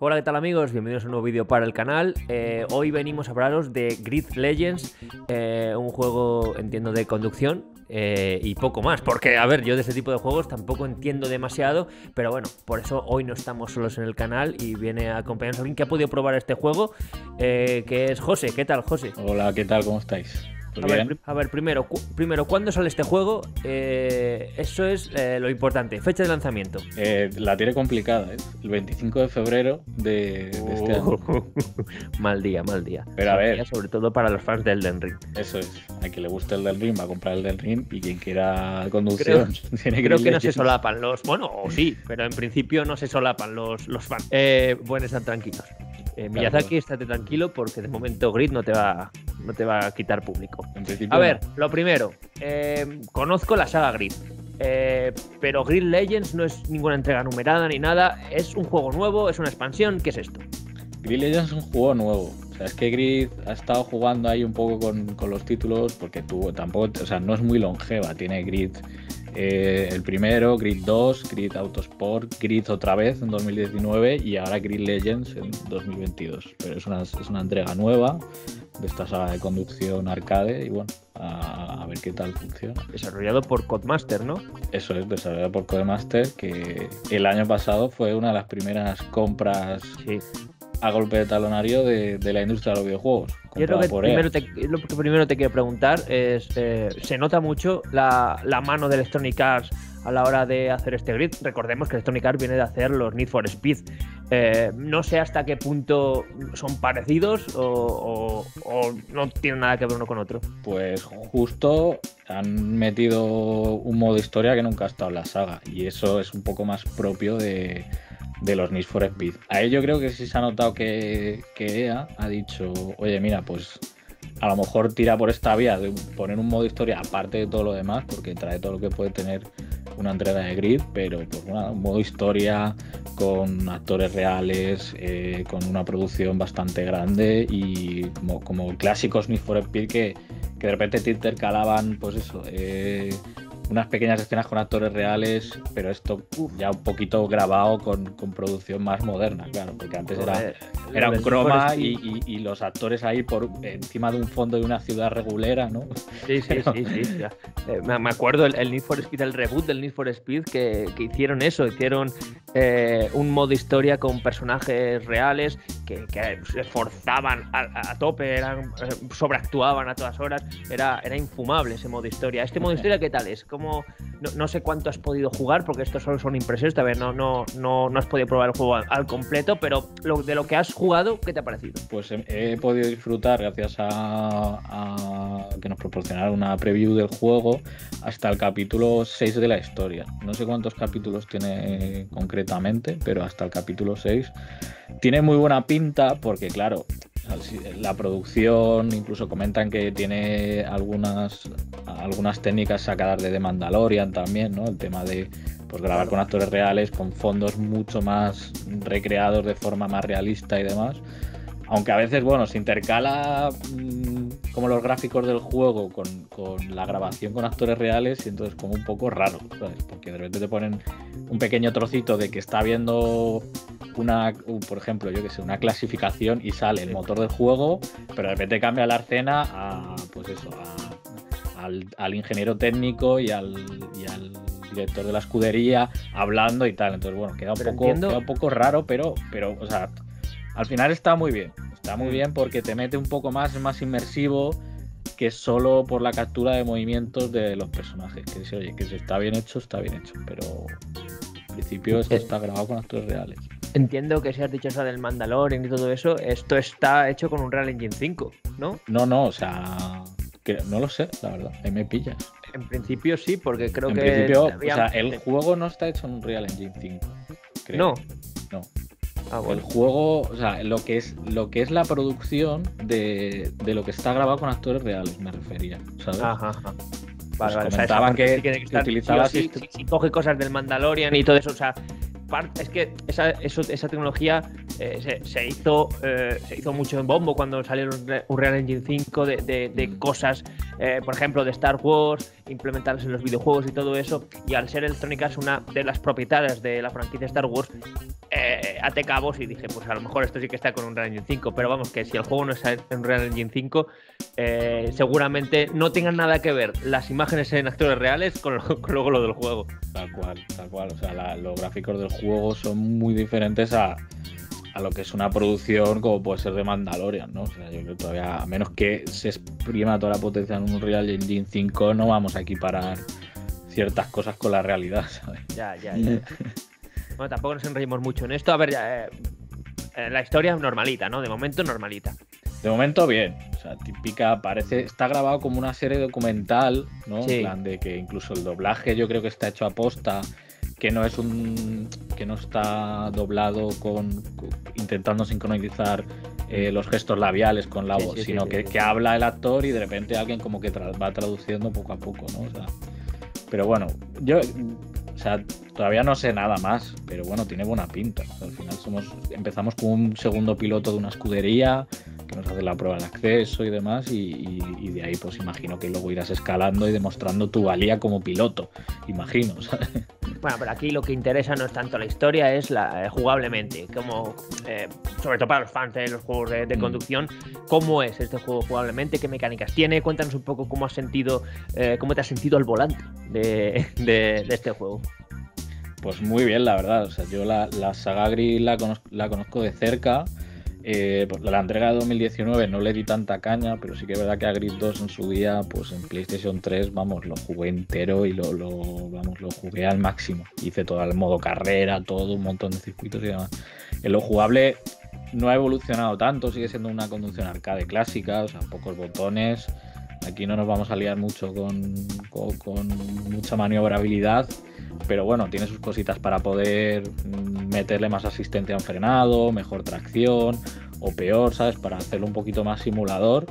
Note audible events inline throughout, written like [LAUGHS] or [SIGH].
Hola, ¿qué tal amigos? Bienvenidos a un nuevo vídeo para el canal. Eh, hoy venimos a hablaros de Grid Legends, eh, un juego, entiendo, de conducción eh, y poco más. Porque, a ver, yo de este tipo de juegos tampoco entiendo demasiado, pero bueno, por eso hoy no estamos solos en el canal y viene a acompañarnos alguien que ha podido probar este juego, que es José. ¿Qué tal, José? Hola, ¿qué tal? ¿Cómo estáis? A ver, primero, primero, ¿cuándo sale este juego? Eh, eso es eh, lo importante. Fecha de lanzamiento. Eh, la tiene complicada, ¿eh? El 25 de febrero de, este año. [LAUGHS] mal día, mal día. Pero a ver. sobre todo para los fans del Den Ring. Eso es. A quien le guste el Den Ring va a comprar el Den Ring y quien quiera conducción [LAUGHS] tiene Creo que no se solapan los. Bueno, o sí, pero en principio no se solapan los, los fans. bueno, están tranquilos. Miyazaki, estate tranquilo porque de momento Grid no te va, no te va a quitar público. A ver, lo primero, eh, conozco la saga Grid. Eh, pero Grid Legends no es ninguna entrega numerada ni nada, es un juego nuevo, es una expansión, ¿qué es esto? Grid Legends es un juego nuevo. O sea, es que Grid ha estado jugando ahí un poco con, los títulos porque tuvo tampoco, o sea, no es muy longeva. Tiene Grid eh, el primero, Grid 2, Grid Autosport, Grid otra vez en 2019 y ahora Grid Legends en 2022. Pero es una, es una entrega nueva de esta saga de conducción arcade y bueno, a, ver qué tal funciona. Desarrollado por Codemaster, ¿no? Eso es, desarrollado por Codemaster, que el año pasado fue una de las primeras compras a golpe de talonario de, la industria de los videojuegos. Yo creo que primero te, lo que primero te quiero preguntar es, eh, ¿se nota mucho la, la mano de Electronic Arts a la hora de hacer este grid. Recordemos que Electronic Arts viene de hacer los Need for Speed. Eh, no sé hasta qué punto son parecidos o, no tienen nada que ver uno con otro. Pues justo han metido un modo historia que nunca ha estado en la saga y eso es un poco más propio de, los Need for Speed. A ello creo que sí se ha notado que, que EA ha dicho, oye mira, pues a lo mejor tira por esta vía de poner un modo historia aparte de todo lo demás, porque trae todo lo que puede tener una entrega de grid, pero pues un modo historia con actores reales, eh, con una producción bastante grande y como, clásicos Need for Speed que, que de repente te intercalaban, pues eso, eh, unas pequeñas escenas con actores reales, pero esto ya un poquito grabado con, producción más moderna, claro, porque antes era, era un croma y, los actores ahí por encima de un fondo de una ciudad regulera, ¿no? Sí, sí, sí, sí. Eh, me acuerdo el, el, Need for Speed, el reboot del Need for Speed que, hicieron eso, hicieron eh, un modo historia con personajes reales que, se esforzaban a, tope, eran, eh, sobreactuaban a todas horas, era, era infumable ese modo historia. ¿Este modo historia qué tal es? No, sé cuánto has podido jugar, porque estos solo son impresiones, todavía no, no, no, no has podido probar el juego al, completo, pero de lo que has jugado, ¿qué te ha parecido? Pues he, podido disfrutar gracias a, que nos proporcionaron una preview del juego hasta el capítulo 6 de la historia. No sé cuántos capítulos tiene concretamente, pero hasta el capítulo 6. Tiene muy buena pinta porque, claro, la producción, incluso comentan que tiene algunas, algunas técnicas sacadas de The Mandalorian también, ¿no? El tema de pues, grabar con actores reales, con fondos mucho más recreados de forma más realista y demás. Aunque a veces, bueno, se intercala mm, como los gráficos del juego con, la grabación con actores reales y entonces como un poco raro, ¿sabes? Porque de repente te ponen un pequeño trocito de que está viendo una, por ejemplo, yo que sé, una clasificación y sale el motor del juego, pero de repente cambia la escena a, pues eso, al, ingeniero técnico y al, director de la escudería hablando y tal. Entonces, bueno, queda un, poco, queda un poco raro, pero, pero, o sea, al final está muy bien. Está muy mm. bien porque te mete un poco más, es más inmersivo que solo por la captura de movimientos de los personajes. Que si, oye, que si está bien hecho, está bien hecho. Pero en principio esto eh, está grabado con actores reales. Entiendo que si has dicho eso del Mandalorian y todo eso, esto está hecho con un Real Engine 5, ¿no? No, no, o sea, no lo sé, la verdad, ahí me pillas. En principio sí, porque creo en que. Principio, o sea, el juego no está hecho en un Real Engine 5. Creo. No. No. Ah, el juego, o sea, lo que es, lo que es la producción de, de, lo que está grabado con actores reales, me refería, ¿sabes? Ajá, ajá. Pues vale, comentaban que, que, utilizaba si, coge cosas del Mandalorian y todo eso, o sea, es que esa, esa tecnología eh, se, hizo, eh, se hizo mucho en bombo cuando salió un Real Engine 5 de, de, mm. cosas, eh, por ejemplo, de Star Wars implementarlas en los videojuegos y todo eso. Y al ser Electronic Arts una de las propietarias de la franquicia Star Wars, ate cabos y dije, pues a lo mejor esto sí que está con un Unreal Engine 5. Pero vamos, que si el juego no en Unreal Engine 5, eh, seguramente no tengan nada que ver las imágenes en actores reales con, luego lo del juego. Tal cual, tal cual. O sea, los gráficos del juego son muy diferentes a a lo que es una producción como puede ser de Mandalorian, ¿no? O sea, yo creo que todavía, a menos que se exprima toda la potencia en un Real Engine 5, no vamos a equiparar ciertas cosas con la realidad, [LAUGHS] ¿sabes? Ya, ya, ya. bueno, tampoco nos enreímos mucho en esto. A ver, ya, eh, eh, la historia es normalita, ¿no? De momento normalita. De momento bien, o sea, típica, parece, está grabado como una serie documental, ¿no? En plan de que incluso el doblaje yo creo que está hecho a posta que no es un que no está doblado con, intentando sincronizar eh, los gestos labiales con la voz, sino que, habla el actor y de repente alguien como que va traduciendo poco a poco, ¿no? O sea, pero bueno, yo o sea, todavía no sé nada más, pero bueno, tiene buena pinta. al final somos empezamos con un segundo piloto de una escudería que nos hace la prueba de acceso y demás, y, de ahí pues imagino que luego irás escalando y demostrando tu valía como piloto, imagino. [LAUGHS] ¿sabes? Bueno, pero aquí lo que interesa no es tanto la historia, es la eh, jugablemente, como eh, sobre todo para los fans de los juegos de, mm. conducción, cómo es este juego jugablemente, qué mecánicas tiene, cuéntanos un poco cómo has sentido, eh, cómo te has sentido al volante de, [LAUGHS] este juego. Pues muy bien, la verdad. O sea, yo la, la saga Gris la, la conozco de cerca. Eh, pues la entrega de 2019 no le di tanta caña, pero sí que es verdad que a Grid 2 en su día, pues en PlayStation 3, vamos, lo jugué entero y lo, vamos, lo jugué al máximo. Hice todo el modo carrera, todo, un montón de circuitos y demás. En lo jugable no ha evolucionado tanto, sigue siendo una conducción arcade clásica, o sea, pocos botones. Aquí no nos vamos a liar mucho con, con mucha maniobrabilidad pero bueno, tiene sus cositas para poder mm, meterle más asistencia en frenado, mejor tracción o peor, ¿sabes? Para hacerlo un poquito más simulador.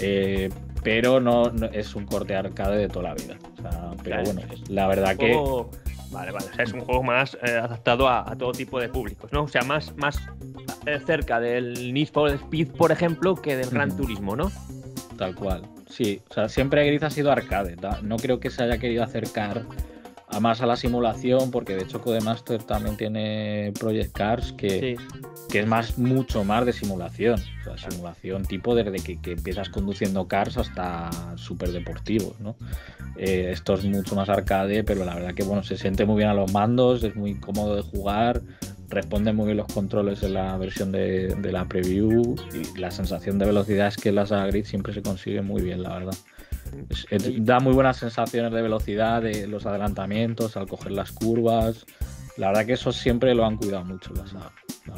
Eh, pero no, es un corte arcade de toda la vida. pero bueno, la verdad que. Vale, vale. O sea, es un juego más eh, adaptado a, todo tipo de públicos, ¿no? O sea, más, más eh, cerca del Need for Speed, por ejemplo, que del Gran Turismo, ¿no? Tal cual. Sí, o sea, siempre Gris ha sido arcade. No creo que se haya querido acercar a más a la simulación, porque de hecho Codemaster también tiene Project Cars que, que es más mucho más de simulación. O sea, simulación tipo desde que, que empiezas conduciendo cars hasta súper deportivos, ¿no? Eh, esto es mucho más arcade, pero la verdad que bueno, se siente muy bien a los mandos, es muy cómodo de jugar, responden muy bien los controles en la versión de, de la preview y la sensación de velocidad es que la Saga Grid siempre se consigue muy bien, la verdad da muy buenas sensaciones de velocidad, de los adelantamientos, al coger las curvas. La verdad que eso siempre lo han cuidado mucho.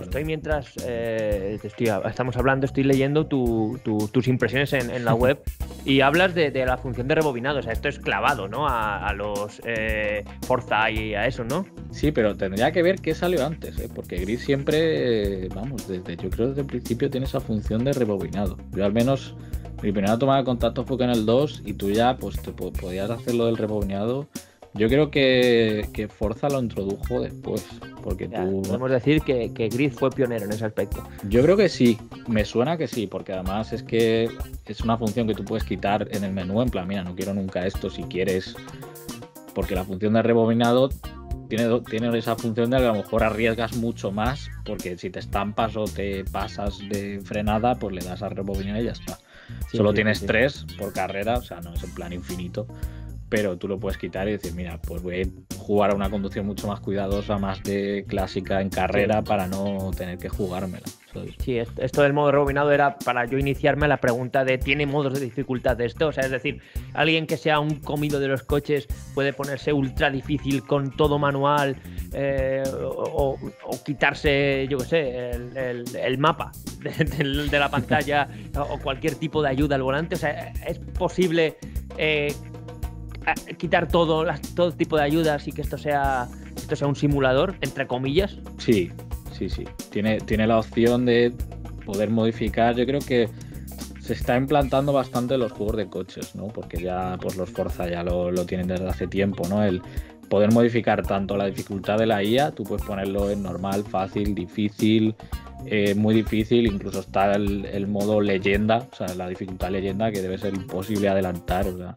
Estoy mientras eh, estamos hablando, estoy leyendo tus impresiones en, la [LAUGHS] web y hablas de, la función de rebobinado. O sea, esto es clavado, ¿no? A, los eh, Forza y a eso, ¿no? Sí, pero tendría que ver qué salió antes, ¿eh? porque Gris siempre, vamos, desde yo creo desde el principio tiene esa función de rebobinado. Yo al menos mi primera toma de contacto fue con el 2 y tú ya pues te podías hacer lo del rebobinado. Yo creo que, que, Forza lo introdujo después. Porque tú... Podemos decir que, que Grid fue pionero en ese aspecto. Yo creo que sí, me suena que sí, porque además es que es una función que tú puedes quitar en el menú, en plan, mira, no quiero nunca esto si quieres. Porque la función de rebobinado tiene, tiene esa función de que a lo mejor arriesgas mucho más, porque si te estampas o te pasas de frenada, pues le das a rebobinar y ya está. Solo tienes tres por carrera, o sea, no es en plan infinito, pero tú lo puedes quitar y decir, mira, pues voy a jugar a una conducción mucho más cuidadosa, más de clásica en carrera para no tener que jugármela. Sí, esto del modo rebobinado era para yo iniciarme la pregunta de ¿tiene modos de dificultad de esto? O sea, es decir, alguien que sea un comido de los coches puede ponerse ultra difícil con todo manual eh, o, quitarse, yo qué sé, el, mapa [LAUGHS] de, la pantalla [LAUGHS] o cualquier tipo de ayuda al volante. O sea, es posible eh, quitar todo, todo tipo de ayudas y que esto sea, esto sea un simulador, entre comillas. Sí, sí, sí. Tiene, tiene la opción de poder modificar. Yo creo que se está implantando bastante los juegos de coches, ¿no? Porque ya pues los Forza ya lo, lo, tienen desde hace tiempo, ¿no? El poder modificar tanto la dificultad de la IA, tú puedes ponerlo en normal, fácil, difícil, eh, muy difícil, incluso está el, el, modo leyenda, o sea, la dificultad leyenda que debe ser imposible adelantar, o sea,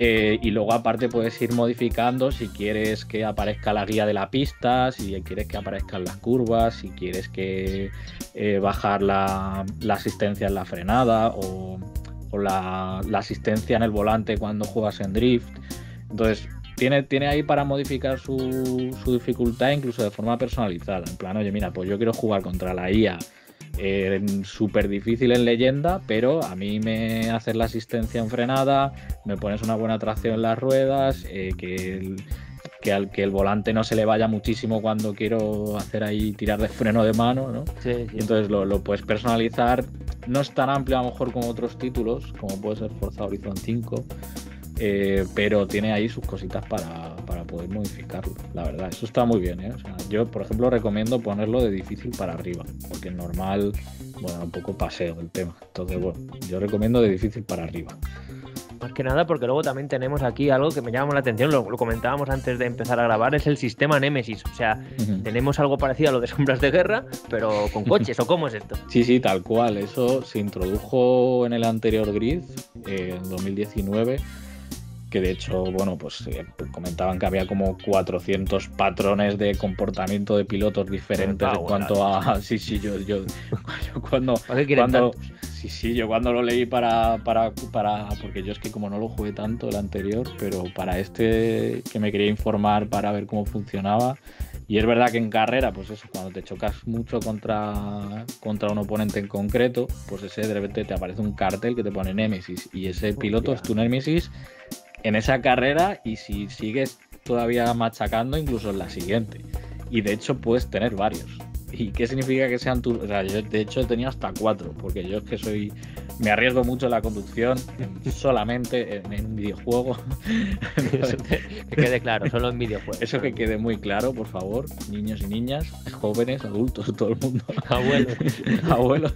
Eh, y luego aparte puedes ir modificando si quieres que aparezca la guía de la pista, si quieres que aparezcan las curvas, si quieres que eh, bajar la, asistencia en la frenada o, la, asistencia en el volante cuando juegas en drift. Entonces tiene, tiene ahí para modificar su, su dificultad incluso de forma personalizada. En plan, oye, mira, pues yo quiero jugar contra la IA eh, súper difícil en leyenda, pero a mí me haces la asistencia en frenada, me pones una buena tracción en las ruedas, eh, que, el, que, al, que el volante no se le vaya muchísimo cuando quiero hacer ahí tirar de freno de mano, ¿no? entonces lo, puedes personalizar. No es tan amplio a lo mejor como otros títulos, como puede ser Forza Horizon 5, eh, pero tiene ahí sus cositas para, poder modificarlo, la verdad. Eso está muy bien, ¿eh? yo, por ejemplo, recomiendo ponerlo de difícil para arriba, porque normal, bueno, un poco paseo el tema. Entonces, bueno, yo recomiendo de difícil para arriba. Más que nada porque luego también tenemos aquí algo que me llama la atención, lo, comentábamos antes de empezar a grabar, es el sistema Nemesis. O sea, tenemos algo parecido a lo de Sombras de Guerra, pero con coches, ¿o cómo es esto? Sí, sí, tal cual. Eso se introdujo en el anterior Grid, eh, en 2019 que de hecho, bueno, pues eh, comentaban que había como 400 patrones de comportamiento de pilotos diferentes en cuanto a... [LAUGHS] Sí, sí, yo, yo, [LAUGHS] cuando... cuando sí, sí, yo cuando lo leí para, para, para... Porque yo es que como no lo jugué tanto el anterior, pero para este que me quería informar para ver cómo funcionaba, y es verdad que en carrera, pues eso, cuando te chocas mucho contra, contra un oponente en concreto, pues ese de repente te aparece un cartel que te pone Nemesis y ese piloto es tu Nemesis en esa carrera y si sigues todavía machacando, incluso en la siguiente. Y de hecho puedes tener varios. ¿Y qué significa que sean tus.? O sea, yo de hecho he tenido hasta cuatro, porque yo es que soy. Me arriesgo mucho en la conducción, [LAUGHS] solamente en, un videojuego. [LAUGHS] que quede claro, solo en videojuegos. Eso que quede muy claro, por favor, niños y niñas, jóvenes, adultos, todo el mundo. Abuelos. [LAUGHS] Abuelos.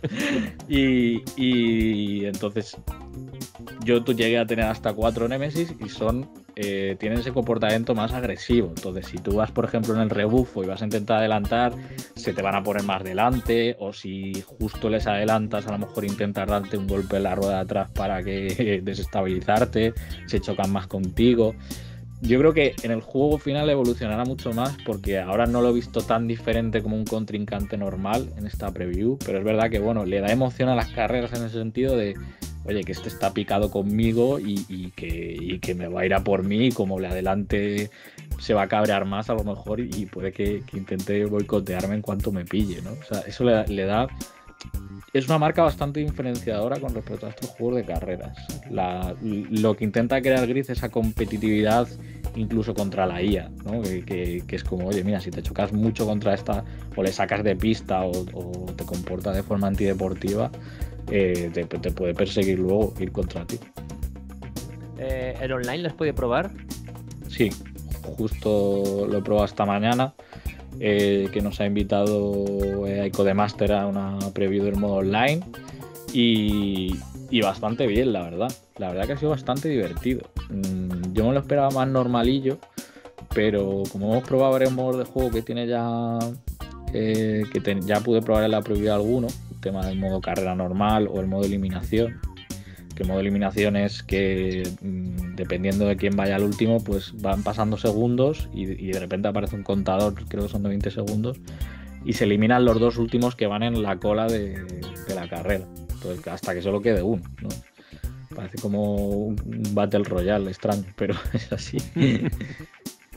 Y, y entonces yo llegué a tener hasta cuatro Nemesis y son eh, tienen ese comportamiento más agresivo. Entonces, si tú vas, por ejemplo, en el rebufo y vas a intentar adelantar, se te van a poner más delante, o si justo les adelantas, a lo mejor intentas darte un golpe en la rueda de atrás para que desestabilizarte, se chocan más contigo. Yo creo que en el juego final evolucionará mucho más porque ahora no lo he visto tan diferente como un contrincante normal en esta preview, pero es verdad que bueno, le da emoción a las carreras en ese sentido de oye, que este está picado conmigo y, que, me va a ir a por mí y como le adelante se va a cabrear más a lo mejor y, puede que, intente boicotearme en cuanto me pille, ¿no? O sea, eso le, da... Es una marca bastante diferenciadora con respecto a estos juegos de carreras. lo que intenta crear Gris es esa competitividad incluso contra la IA, ¿no? que, es como, oye, mira, si te chocas mucho contra esta o le sacas de pista o, o te comporta de forma antideportiva, eh, te, puede perseguir luego ir contra ti. Eh, ¿El online las puede probar? Sí, justo lo he probado esta mañana. Eh, que nos ha invitado eh, Master a una preview del modo online y, bastante bien, la verdad. La verdad que ha sido bastante divertido. Mm, yo me lo esperaba más normalillo, pero como hemos probado varios modos de juego que tiene ya, que ya pude probar en la preview alguno, tema del modo carrera normal o el modo eliminación. Que modo eliminación es que mm, dependiendo de quién vaya al último, pues van pasando segundos y, de repente aparece un contador, creo que son de 20 segundos, y se eliminan los dos últimos que van en la cola de, la carrera. Hasta que solo quede uno. Parece como un Battle Royale extraño, pero [LAUGHS] es así.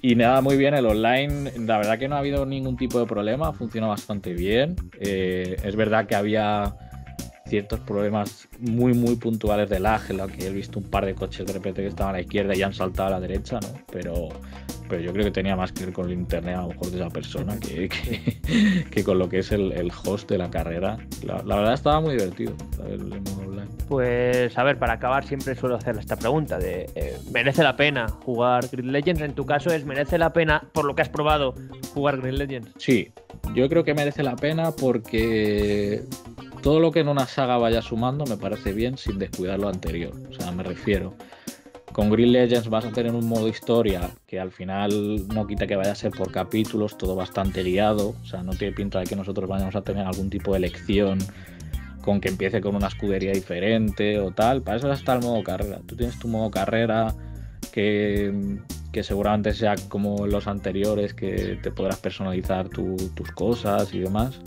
Y nada, muy bien, el online, la verdad que no ha habido ningún tipo de problema, funciona bastante bien. Eh, es verdad que había ciertos problemas muy, muy puntuales de lag, en que he visto un par de coches de repente que estaban a la izquierda y han saltado a la derecha, ¿no? Pero pero yo creo que tenía más que ver con el internet a lo mejor de esa persona que, que, [LAUGHS] con lo que es el, host de la carrera. La, verdad estaba muy divertido Pues a ver, para acabar siempre suelo hacer esta pregunta de eh, ¿merece la pena jugar Grid Legends? En tu caso es ¿merece la pena por lo que has probado jugar Grid Legends? Sí, yo creo que merece la pena porque todo lo que en una saga vaya sumando me parece bien sin descuidar lo anterior. O sea, me refiero con Green Legends vas a tener un modo historia que al final no quita que vaya a ser por capítulos, todo bastante guiado. O sea, no tiene pinta de que nosotros vayamos a tener algún tipo de elección con que empiece con una escudería diferente o tal. Para eso está el modo carrera. Tú tienes tu modo carrera, que, seguramente sea como los anteriores, que te podrás personalizar tus cosas y demás.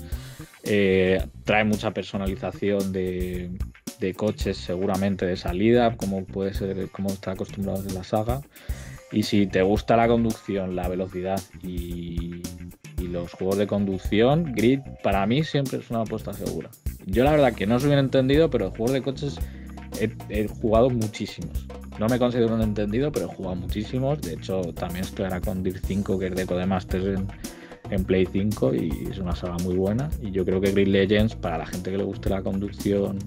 Eh, trae mucha personalización de, coches seguramente de salida, como puede ser, como está acostumbrado en la saga. Y si te gusta la conducción, la velocidad y, los juegos de conducción, Grid para mí siempre es una apuesta segura. Yo la verdad que no soy bien entendido, pero juegos de coches he, jugado muchísimos. No me considero un entendido, pero he jugado muchísimos. De hecho, también estoy ahora con Dirt 5, que es de Codemasters en, en Play 5 y es una saga muy buena. Y yo creo que Grid Legends, para la gente que le guste la conducción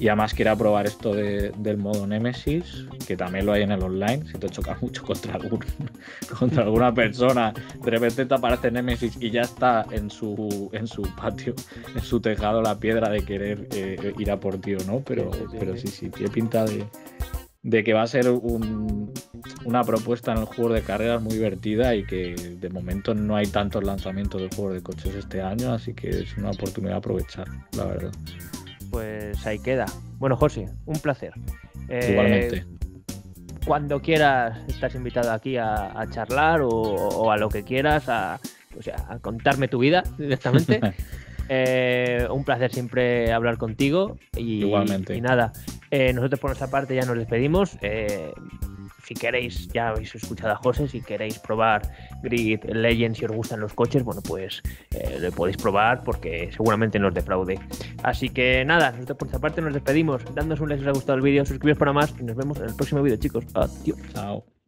y además quiera probar esto del modo Nemesis, que también lo hay en el online, si te chocas mucho contra, algún, [LAUGHS] contra alguna persona, de repente te aparece Nemesis y ya está en su, en su patio, en su tejado la piedra de querer eh, ir a por ti o no, pero sí, sí, pero sí, sí tiene pinta de, de que va a ser una propuesta en el juego de carreras muy divertida y que de momento no hay tantos lanzamientos de juegos de coches este año, así que es una oportunidad de aprovechar, la verdad. Pues ahí queda. Bueno, José, un placer. Eh, Igualmente. Cuando quieras, estás invitado aquí a, charlar o, a lo que quieras, a, o sea, a contarme tu vida directamente. [LAUGHS] Eh, un placer siempre hablar contigo. Y, Igualmente. Y nada, eh, nosotros por nuestra parte ya nos despedimos. Si queréis, ya habéis escuchado a José, si queréis probar Grid Legends, si os gustan los coches, bueno, pues lo podéis probar porque seguramente no os defraude. Así que nada, nosotros por nuestra parte nos despedimos. Dándonos un like si os ha gustado el vídeo, suscribiros para más y nos vemos en el próximo vídeo, chicos. Adiós. Chao.